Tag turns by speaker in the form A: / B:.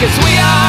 A: Cause we are